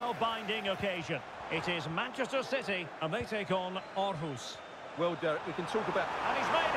A binding occasion. It is Manchester City, and they take on Aarhus. Well, Derek, we can talk about... And he's made